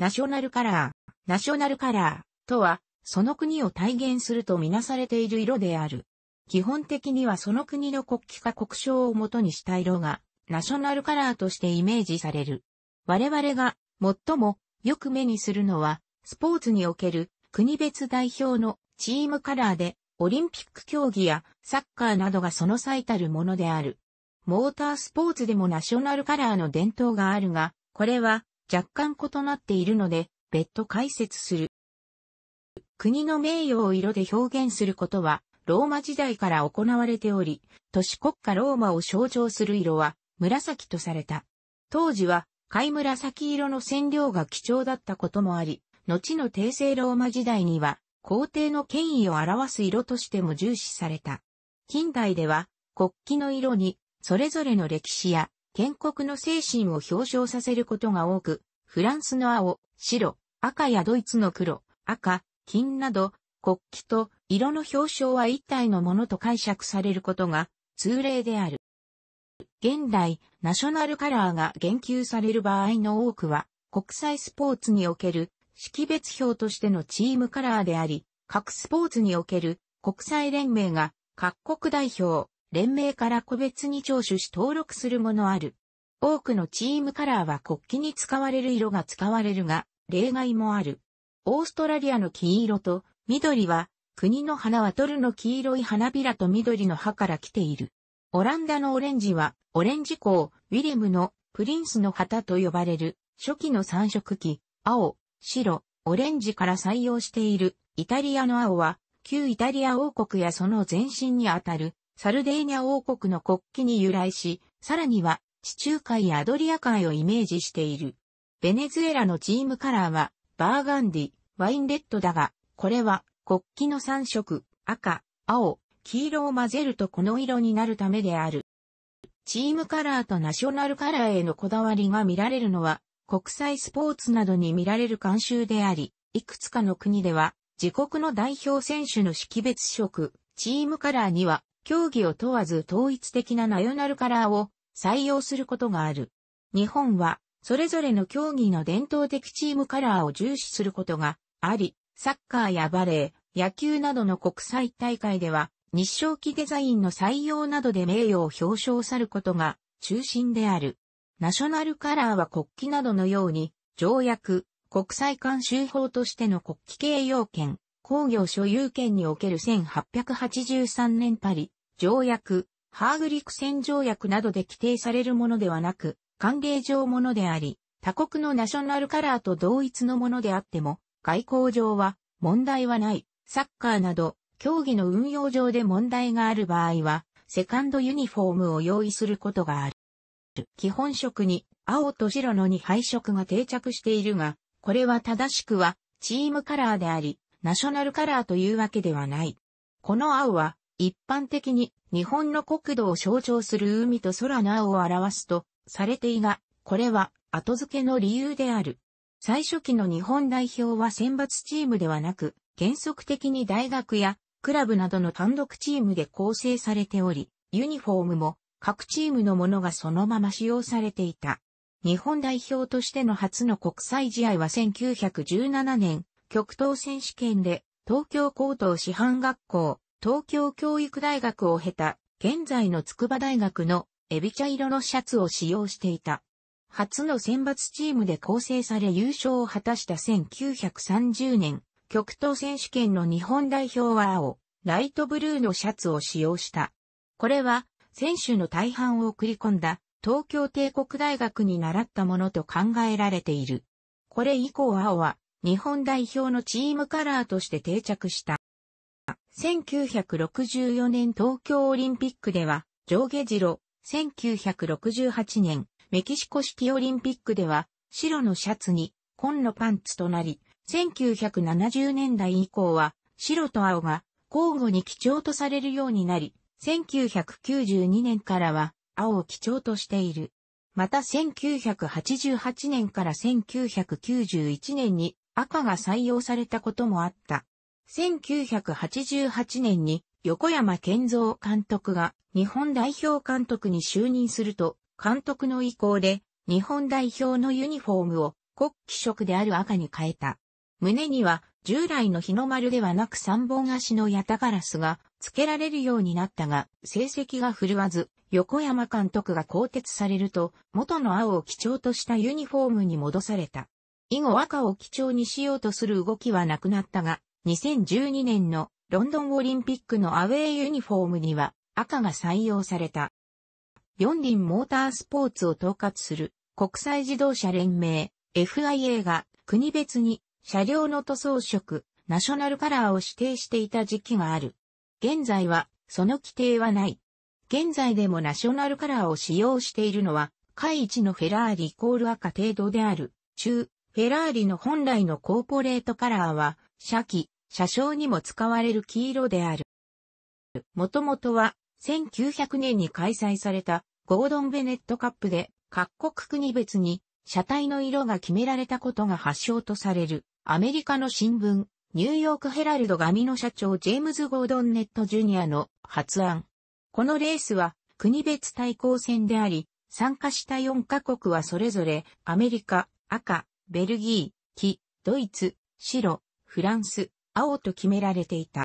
ナショナルカラー。ナショナルカラーとは、その国を体現するとみなされている色である。基本的にはその国の国旗か国章をもとにした色が、ナショナルカラーとしてイメージされる。我々が最もよく目にするのは、スポーツにおける国別代表のチームカラーで、オリンピック競技やサッカーなどがその最たるものである。モータースポーツでもナショナルカラーの伝統があるが、これは若干異なっているので、別途解説する。国の名誉を色で表現することは、ローマ時代から行われており、都市国家ローマを象徴する色は紫とされた。当時は貝紫色の染料が貴重だったこともあり、後の帝政ローマ時代には皇帝の権威を表す色としても重視された。近代では国旗の色にそれぞれの歴史や建国の精神を表彰させることが多く、フランスの青、白、赤やドイツの黒、赤、金など国旗と色の表彰は一体のものと解釈されることが通例である。現代、ナショナルカラーが言及される場合の多くは、国際スポーツにおける識別表としてのチームカラーであり、各スポーツにおける国際連盟が各国代表、連盟から個別に聴取し登録するものある。多くのチームカラーは国旗に使われる色が使われるが、例外もある。オーストラリアの黄色と緑は、国の花はトルの黄色い花びらと緑の葉から来ている。オランダのオレンジは、オレンジ港、ウィレムのプリンスの旗と呼ばれる、初期の三色旗、青、白、オレンジから採用している。イタリアの青は、旧イタリア王国やその前身にあたる、サルデーニャ王国の国旗に由来し、さらには、地中海やアドリア海をイメージしている。ベネズエラのチームカラーは、バーガンディ、ワインレッドだが、これは、国旗の3色、赤、青、黄色を混ぜるとこの色になるためである。チームカラーとナショナルカラーへのこだわりが見られるのは、国際スポーツなどに見られる慣習であり、いくつかの国では、自国の代表選手の識別色、チームカラーには、競技を問わず統一的なナヨナルカラーを採用することがある。日本は、それぞれの競技の伝統的チームカラーを重視することがあり、サッカーやバレー、野球などの国際大会では、日照機デザインの採用などで名誉を表彰さることが中心である。ナショナルカラーは国旗などのように、条約、国際慣習法としての国旗系要件、工業所有権における1883年パリ、条約、ハーグリク戦条約などで規定されるものではなく、歓迎上ものであり、他国のナショナルカラーと同一のものであっても、外交上は問題はない。サッカーなど、競技の運用上で問題がある場合は、セカンドユニフォームを用意することがある。基本色に青と白の2配色が定着しているが、これは正しくはチームカラーであり、ナショナルカラーというわけではない。この青は一般的に日本の国土を象徴する海と空の青を表すとされていが、これは後付けの理由である。最初期の日本代表は選抜チームではなく、原則的に大学やクラブなどの単独チームで構成されており、ユニフォームも各チームのものがそのまま使用されていた。日本代表としての初の国際試合は1917年、極東選手権で東京高等師範学校、東京教育大学を経た、現在の筑波大学のエビ茶色のシャツを使用していた。初の選抜チームで構成され優勝を果たした1930年、極東選手権の日本代表は青、ライトブルーのシャツを使用した。これは、選手の大半を送り込んだ東京帝国大学に習ったものと考えられている。これ以降青は日本代表のチームカラーとして定着した。1964年東京オリンピックでは上下白、1968年メキシコシティオリンピックでは白のシャツに紺のパンツとなり、1970年代以降は白と青が交互に基調とされるようになり、1992年からは青を基調としている。また1988年から1991年に赤が採用されたこともあった。1988年に横山健三監督が日本代表監督に就任すると、監督の意向で日本代表のユニフォームを国旗色である赤に変えた。胸には従来の日の丸ではなく三本足のヤタガラスが付けられるようになったが、成績が振るわず、横山監督が更迭されると、元の青を基調としたユニフォームに戻された。以後赤を基調にしようとする動きはなくなったが、2012年のロンドンオリンピックのアウェーユニフォームには赤が採用された。四輪モータースポーツを統括する国際自動車連盟 FIA が国別に車両の塗装色、ナショナルカラーを指定していた時期がある。現在は、その規定はない。現在でもナショナルカラーを使用しているのは、下一のフェラーリイコール赤程度である。中、フェラーリの本来のコーポレートカラーは、車機、車掌にも使われる黄色である。もともとは、1900年に開催されたゴードン・ベネットカップで各国国別に車体の色が決められたことが発祥とされるアメリカの新聞ニューヨークヘラルド紙の社長ジェームズ・ゴードンネット・ジュニアの発案。このレースは国別対抗戦であり、参加した4カ国はそれぞれアメリカ、赤、ベルギー、黄、ドイツ、白、フランス、青と決められていた。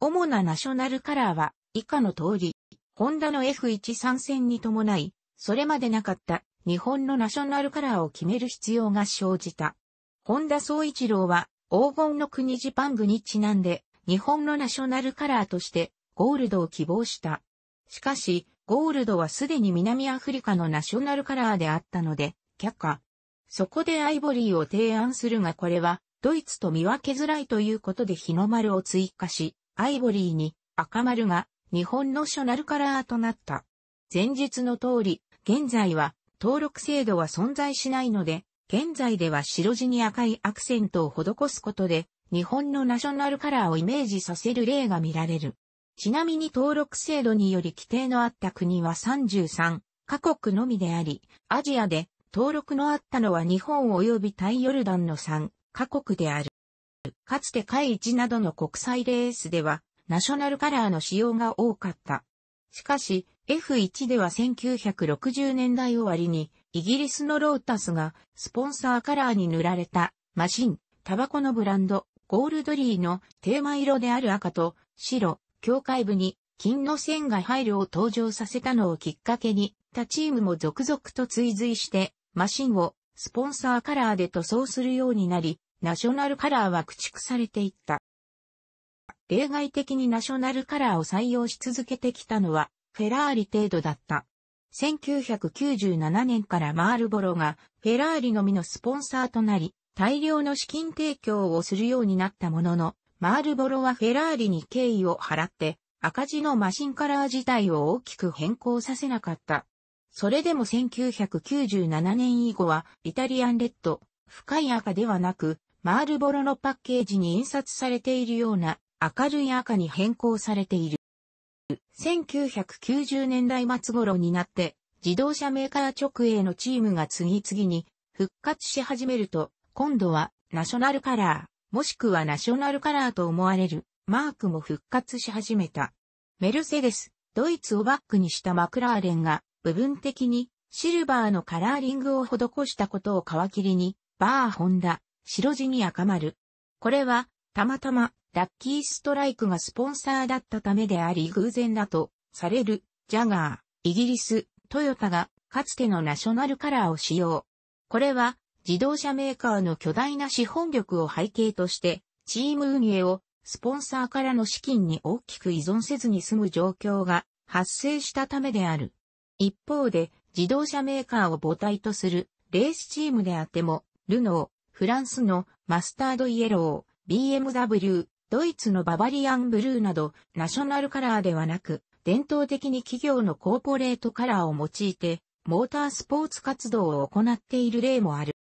主なナショナルカラーは以下の通り、ホンダの F1 参戦に伴い、それまでなかった日本のナショナルカラーを決める必要が生じた。本田総一郎は黄金の国ジパングにちなんで日本のナショナルカラーとしてゴールドを希望した。しかし、ゴールドはすでに南アフリカのナショナルカラーであったので、却下。そこでアイボリーを提案するがこれは、ドイツと見分けづらいということで日の丸を追加し、アイボリーに赤丸が日本のショナルカラーとなった。前述の通り、現在は登録制度は存在しないので、現在では白地に赤いアクセントを施すことで、日本のナショナルカラーをイメージさせる例が見られる。ちなみに登録制度により規定のあった国は33カ国のみであり、アジアで登録のあったのは日本及びタイヨルダンの3カ国である。かつて海一などの国際レースでは、ナショナルカラーの使用が多かった。しかし、F1 では1960年代終わりに、イギリスのロータスがスポンサーカラーに塗られたマシン、タバコのブランド、ゴールドリーのテーマ色である赤と白、境界部に金の線が入るを登場させたのをきっかけに、他チームも続々と追随して、マシンをスポンサーカラーで塗装するようになり、ナショナルカラーは駆逐されていった。例外的にナショナルカラーを採用し続けてきたのは、フェラーリ程度だった。1997年からマールボロがフェラーリのみのスポンサーとなり、大量の資金提供をするようになったものの、マールボロはフェラーリに敬意を払って、赤字のマシンカラー自体を大きく変更させなかった。それでも1997年以後は、イタリアンレッド、深い赤ではなく、マールボロのパッケージに印刷されているような明るい赤に変更されている。1990年代末頃になって自動車メーカー直営のチームが次々に復活し始めると、今度はナショナルカラー、もしくはナショナルカラーと思われるマークも復活し始めた。メルセデス、ドイツをバックにしたマクラーレンが部分的にシルバーのカラーリングを施したことを皮切りに、バーホンダ、白地に赤丸。これは、たまたまラッキーストライクがスポンサーだったためであり偶然だとされるジャガー、イギリス、トヨタがかつてのナショナルカラーを使用。これは自動車メーカーの巨大な資本力を背景としてチーム運営をスポンサーからの資金に大きく依存せずに済む状況が発生したためである。一方で自動車メーカーを母体とするレースチームであっても、ルノー、フランスのマスタードイエロー、BMW、ドイツのババリアンブルーなど、ナショナルカラーではなく、伝統的に企業のコーポレートカラーを用いて、モータースポーツ活動を行っている例もある。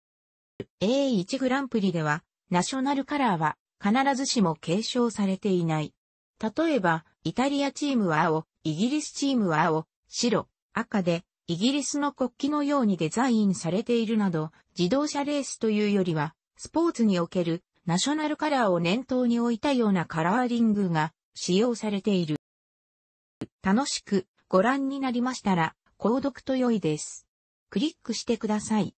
A1 グランプリでは、ナショナルカラーは必ずしも継承されていない。例えば、イタリアチームは青、イギリスチームは青、白、赤で、イギリスの国旗のようにデザインされているなど、自動車レースというよりは、スポーツにおけるナショナルカラーを念頭に置いたようなカラーリングが使用されている。楽しくご覧になりましたら、購読と良いです。クリックしてください。